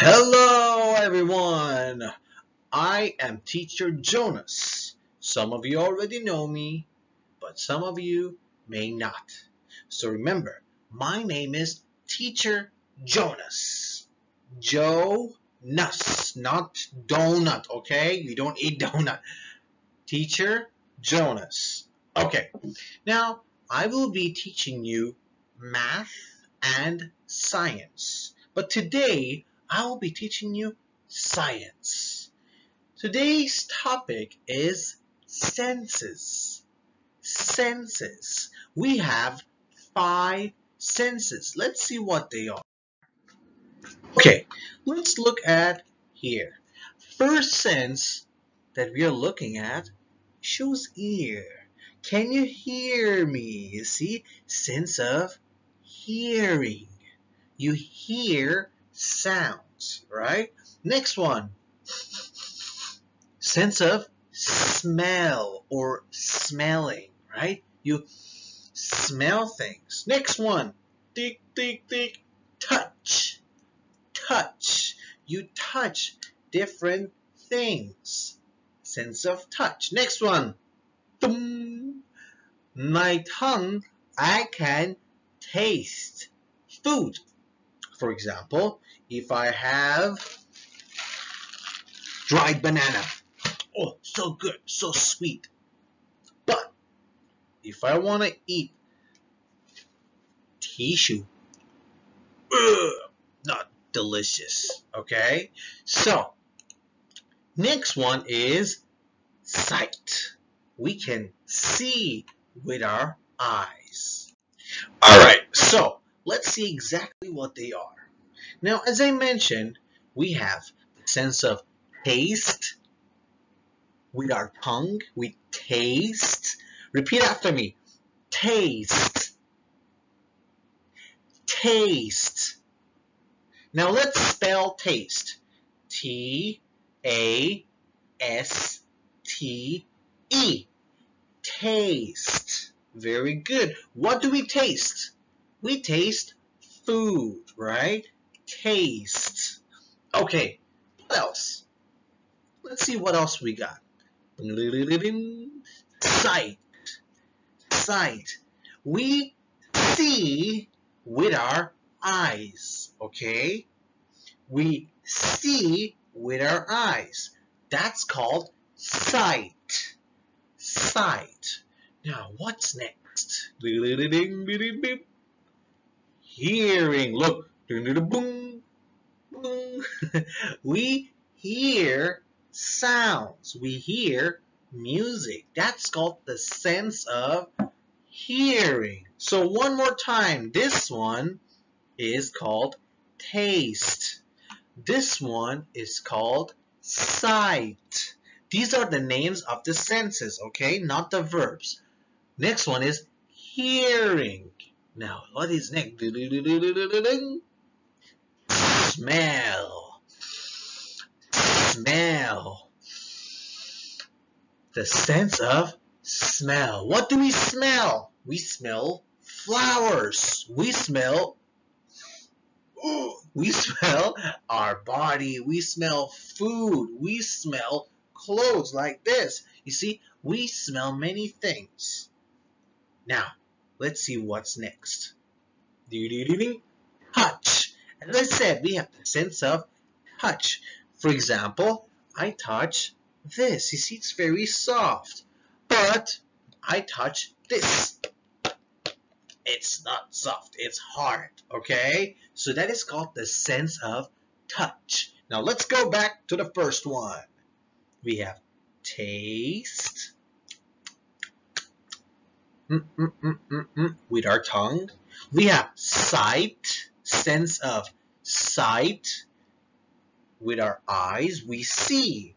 Hello, everyone. I am Teacher Jonas. Some of you already know me, but some of you may not. So remember, my name is Teacher Jonas. Jonas, not donut, okay? You don't eat donut. Teacher Jonas. Okay, now I will be teaching you math and science. But today, I will be teaching you science. Today's topic is senses. Senses. We have five senses. Let's see what they are. Okay, let's look at here. First sense that we are looking at shows ear. Can you hear me? You see, sense of hearing. You hear sounds, right? Next one, sense of smell or smelling, right? You smell things. Next one, tick, tick, tick, touch, touch. You touch different things. Sense of touch. Next one, Boom. my tongue, I can taste food. For example, if I have dried banana, oh, so good, so sweet. But if I want to eat tissue, ugh, not delicious, okay? So, next one is sight. We can see with our eyes. Alright, so let's see exactly what they are. Now, as I mentioned, we have the sense of taste with our tongue. We taste. Repeat after me. Taste. Taste. Now let's spell taste. T A S T E. Taste. Very good. What do we taste? We taste food, right? Taste. Okay, what else? Let's see what else we got. Sight. Sight. We see with our eyes, okay? We see with our eyes. That's called sight. Sight. Now, what's next? Hearing. Look. Boom. Boom. we hear sounds. We hear music. That's called the sense of hearing. So one more time. This one is called taste. This one is called sight. These are the names of the senses, okay? Not the verbs. Next one is hearing. Now, what is next? Smell. Smell. The sense of smell. What do we smell? We smell flowers. We smell we smell our body. We smell food. We smell clothes like this. You see, we smell many things. Now, let's see what's next. Touch. As I said, we have the sense of touch. For example, I touch this. You see, it's very soft. But I touch this. It's not soft, it's hard, okay? So that is called the sense of touch. Now let's go back to the first one. We have taste with our tongue. We have sight, sense of sight with our eyes. We see.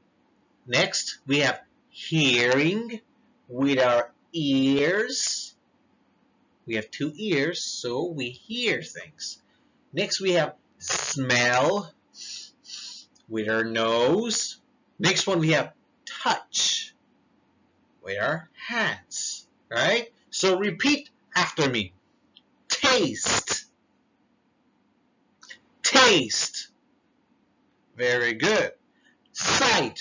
Next, we have hearing with our ears we have two ears, so we hear things. Next we have smell with our nose. Next one we have touch with our hands, right? So repeat after me. Taste. Taste. Very good. Sight.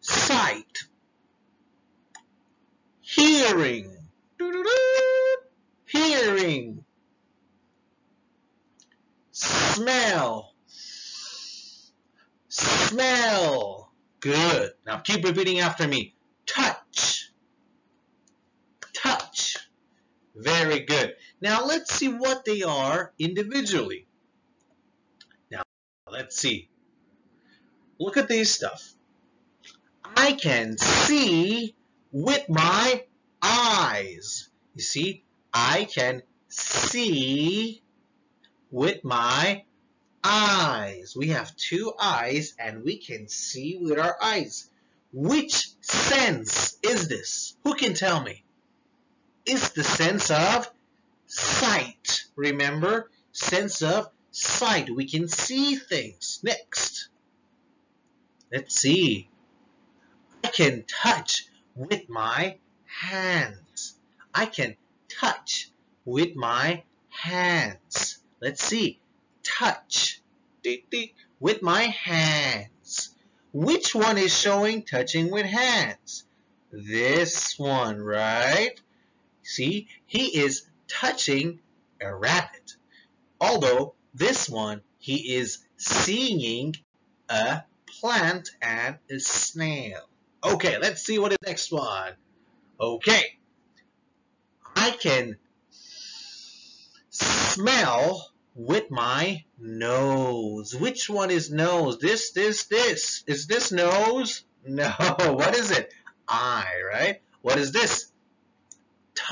Sight. Hearing. Hearing. Smell. Smell. Good. Now keep repeating after me. Touch. Touch. Very good. Now let's see what they are individually. Now let's see. Look at these stuff. I can see with my eyes. You see, I can see with my eyes. We have two eyes and we can see with our eyes. Which sense is this? Who can tell me? It's the sense of sight. Remember? Sense of sight. We can see things. Next. Let's see. I can touch with my hands. I can touch with my hands. Let's see. Touch. With my hands. Which one is showing touching with hands? This one, right? See, he is touching a rabbit. Although this one, he is seeing a plant and a snail. Okay, let's see what is next one. Okay. I can smell with my nose. Which one is nose? This, this, this. Is this nose? No. What is it? Eye, right? What is this?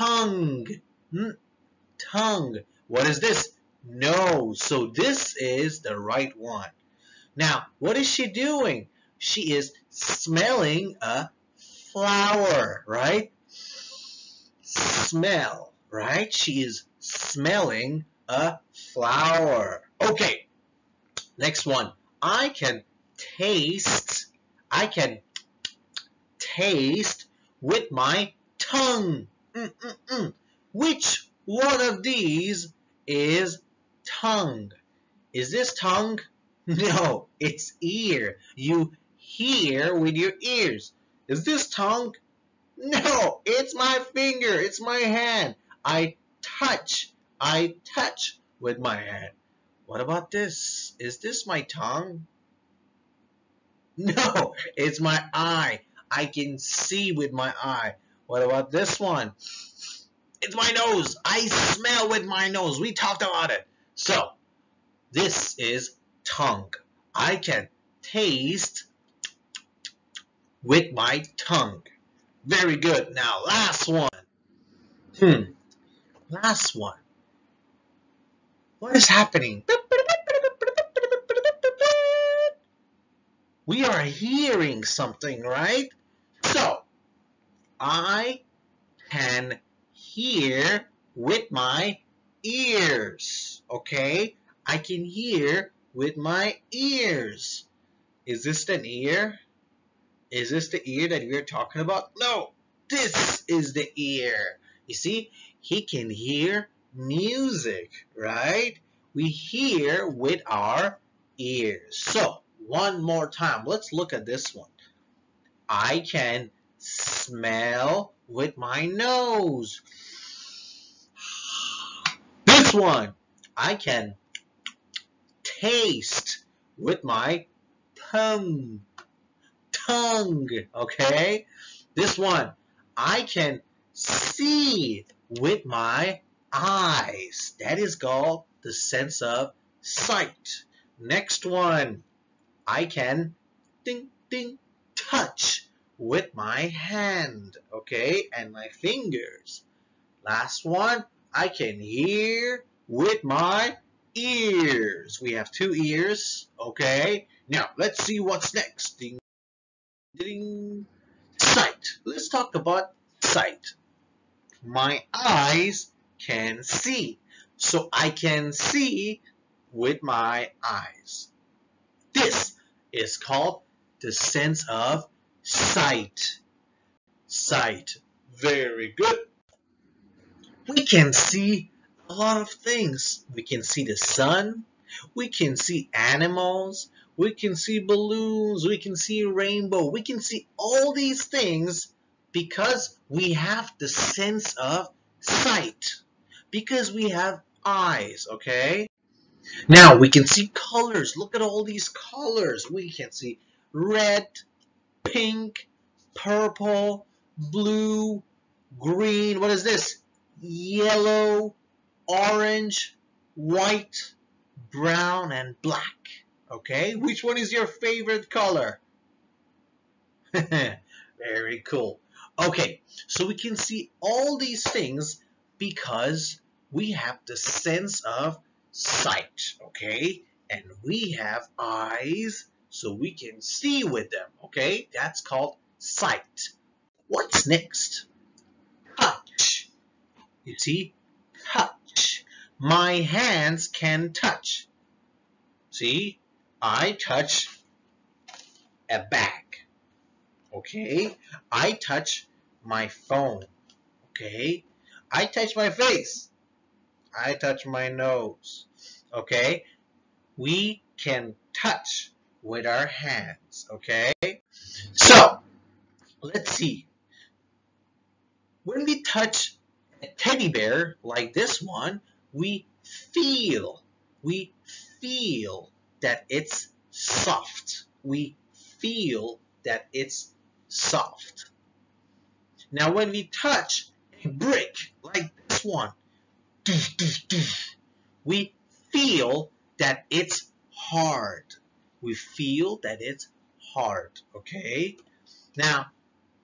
Tongue. Hmm? Tongue. What is this? No. So this is the right one. Now, what is she doing? She is smelling a flower, right? Smell, right? She is smelling a flower. Okay, next one. I can taste, I can taste with my tongue. Mm -mm -mm. Which one of these is tongue? Is this tongue? No, it's ear. You hear with your ears. Is this tongue? No, it's my finger. It's my hand. I touch. I touch with my hand. What about this? Is this my tongue? No, it's my eye. I can see with my eye. What about this one? It's my nose. I smell with my nose. We talked about it. So, this is tongue. I can taste with my tongue. Very good. Now, last one. Hmm. Last one. What is happening? We are hearing something, right? So, I can hear with my ears, okay? I can hear with my ears. Is this an ear? Is this the ear that we're talking about? No, this is the ear. You see, he can hear music, right? We hear with our ears. So, one more time, let's look at this one. I can smell with my nose. This one, I can taste with my tongue tongue, okay? This one, I can see with my eyes. That is called the sense of sight. Next one, I can ding, ding, touch with my hand, okay, and my fingers. Last one, I can hear with my ears. We have two ears, okay? Now, let's see what's next. Ding, ding. Sight. Let's talk about sight. My eyes can see. So I can see with my eyes. This is called the sense of sight. Sight. Very good. We can see a lot of things. We can see the sun. We can see animals. We can see balloons. We can see rainbow. We can see all these things because we have the sense of sight. Because we have eyes, okay? Now we can see colors. Look at all these colors. We can see red, pink, purple, blue, green. What is this? Yellow, orange, white, brown, and black. Okay, which one is your favorite color? Very cool. Okay, so we can see all these things because we have the sense of sight, okay? And we have eyes so we can see with them, okay? That's called sight. What's next? Touch. You see? Touch. My hands can touch. See? I touch a bag. Okay? I touch my phone. Okay? I touch my face. I touch my nose. Okay? We can touch with our hands. Okay? So, let's see. When we touch a teddy bear like this one, we feel, we feel that it's soft. We feel that it's soft. Now when we touch a brick like this one, we feel that it's hard. We feel that it's hard, okay? Now,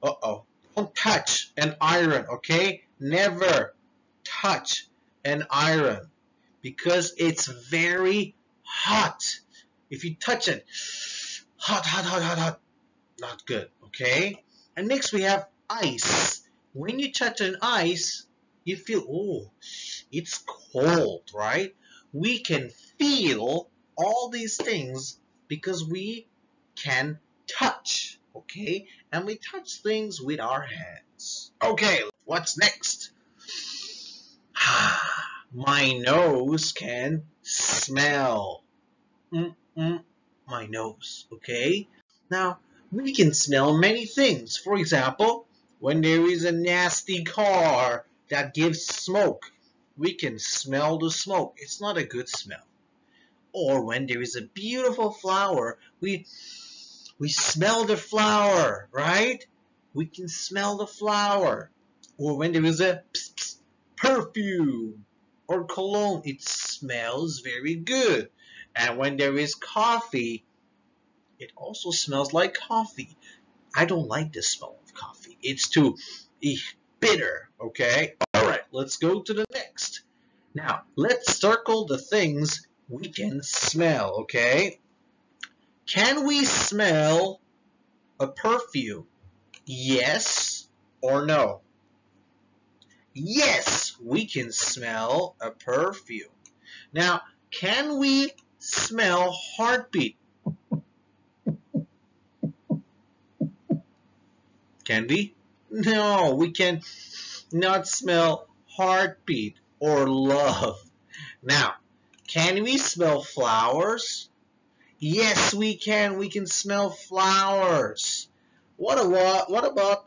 uh-oh, don't touch an iron, okay? Never touch an iron because it's very hot. If you touch it, hot, hot, hot, hot, hot, not good, okay? And next we have ice. When you touch an ice, you feel, oh, it's cold, right? We can feel all these things because we can touch, okay? And we touch things with our hands. Okay, what's next? My nose can smell. Mm -mm, my nose, okay? Now, we can smell many things. For example, when there is a nasty car that gives smoke, we can smell the smoke. It's not a good smell. Or when there is a beautiful flower, we we smell the flower, right? We can smell the flower. Or when there is a pss, pss, perfume or cologne, it smells very good. And when there is coffee, it also smells like coffee. I don't like the smell of coffee. It's too bitter, okay? All right, let's go to the next. Now, let's circle the things we can smell, okay? Can we smell a perfume? Yes or no? Yes, we can smell a perfume. Now, can we smell heartbeat? Can we? No, we can not smell heartbeat or love. Now, can we smell flowers? Yes, we can. We can smell flowers. What about what about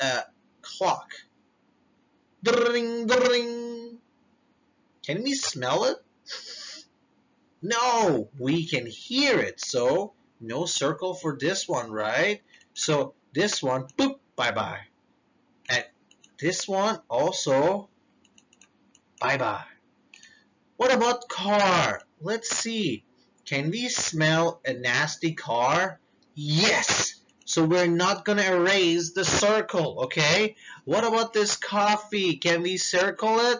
a clock? Dring, dring. Can we smell it? No, we can hear it. So no circle for this one, right? So this one, boop, bye-bye. And this one also, bye-bye. What about car? Let's see. Can we smell a nasty car? Yes. So we're not to erase the circle, okay? What about this coffee? Can we circle it?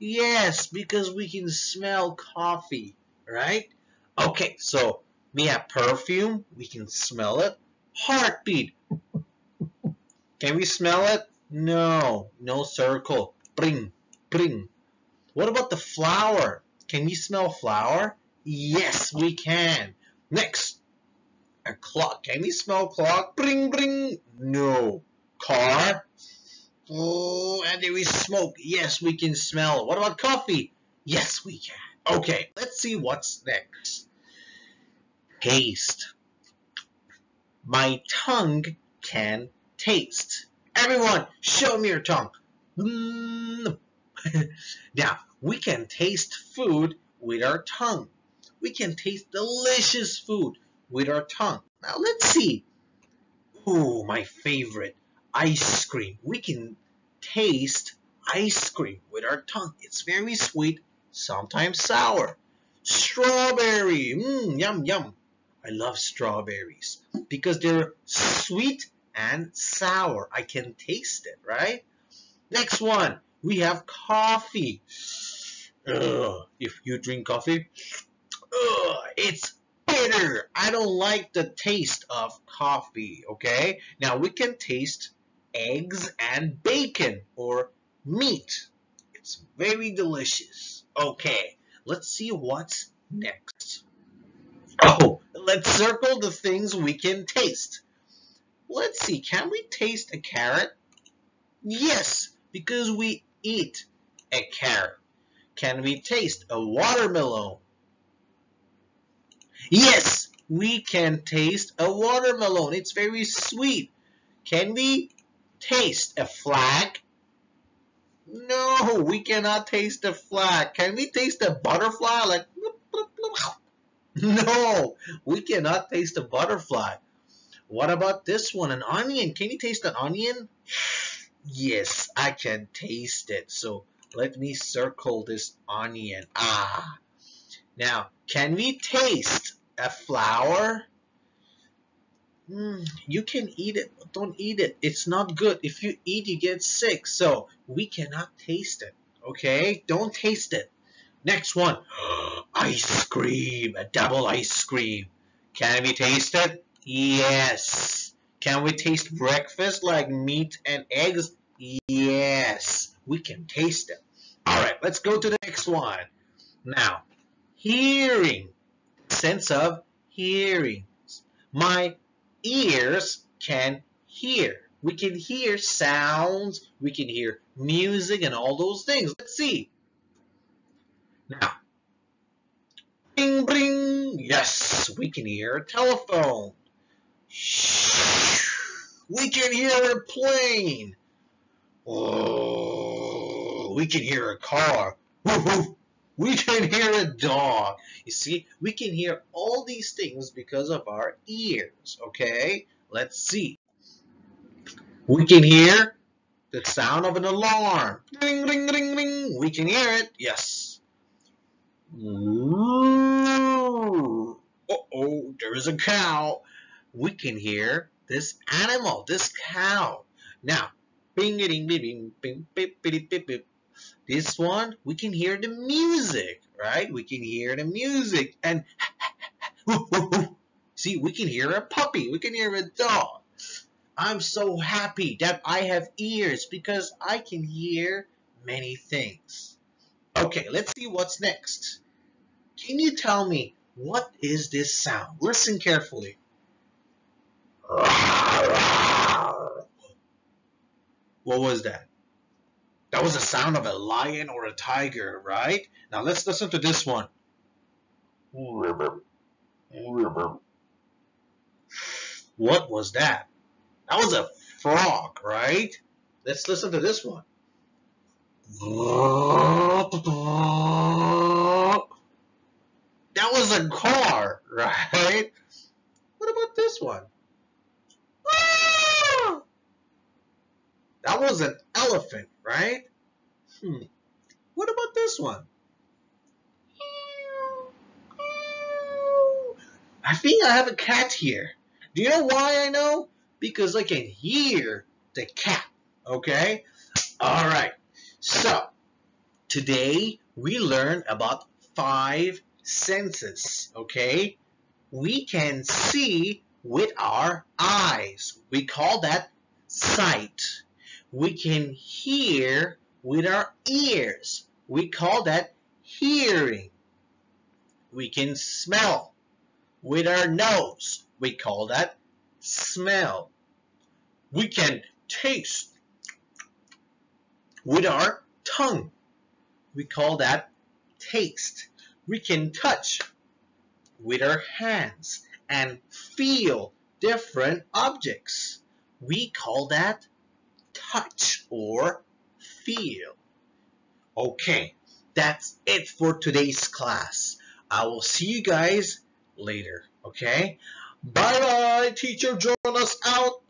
Yes, because we can smell coffee, right? Okay, so we have perfume. We can smell it. Heartbeat. Can we smell it? No, no circle. Bring, bring. What about the flower? Can we smell flower? Yes, we can. Next, a clock. Can we smell clock? Bring, bring. No. Car? Oh, and there is smoke. Yes, we can smell. What about coffee? Yes, we can. Okay, let's see what's next. Taste. My tongue can taste. Everyone, show me your tongue. Mm. now, we can taste food with our tongue. We can taste delicious food with our tongue. Now, let's see. Ooh, my favorite, ice cream. We can taste ice cream with our tongue. It's very sweet, sometimes sour. Strawberry, mmm, yum, yum. I love strawberries because they're sweet and sour. I can taste it, right? Next one, we have coffee. Ugh, if you drink coffee, ugh, it's bitter. I don't like the taste of coffee, okay? Now we can taste eggs and bacon or meat. It's very delicious. Okay, let's see what's next. Oh, let's circle the things we can taste. Let's see, can we taste a carrot? Yes, because we eat a carrot. Can we taste a watermelon? Yes, we can taste a watermelon. It's very sweet. Can we taste a flag? No, we cannot taste a flag. Can we taste a butterfly? Like, no, we cannot taste a butterfly. What about this one? An onion. Can you taste an onion? Yes, I can taste it. So let me circle this onion. Ah. Now, can we taste a flower? Mm, you can eat it, don't eat it. It's not good. If you eat, you get sick. So we cannot taste it. Okay? Don't taste it. Next one. ice cream. A double ice cream. Can we taste it? Yes. Can we taste breakfast like meat and eggs? Yes. We can taste them. Alright, let's go to the next one. Now, hearing. Sense of hearing. My ears can hear. We can hear sounds, we can hear music and all those things. Let's see. Now, bring, bring. Yes, we can hear a telephone. We can hear a plane. Oh, we can hear a car. We can hear a dog. You see, we can hear all these things because of our ears, okay? Let's see. We can hear the sound of an alarm. We can hear it. Yes. Uh-oh, there's a cow we can hear this animal, this cow. Now, this one, we can hear the music, right? We can hear the music. And see, we can hear a puppy. We can hear a dog. I'm so happy that I have ears because I can hear many things. Okay, let's see what's next. Can you tell me what is this sound? Listen carefully. What was that? That was the sound of a lion or a tiger, right? Now let's listen to this one. What was that? That was a frog, right? Let's listen to this one. That was a car, right? What about this one? That was an elephant, right? Hmm. What about this one? I think I have a cat here. Do you know why I know? Because I can hear the cat. Okay? Alright. So, today we learn about five senses. Okay? We can see with our eyes. We call that sight we can hear with our ears. We call that hearing. We can smell with our nose. We call that smell. We can taste with our tongue. We call that taste. we can touch with our hands and feel different objects. We call that touch or feel. Okay, that's it for today's class. I will see you guys later, okay? Bye bye, teacher Jonas out.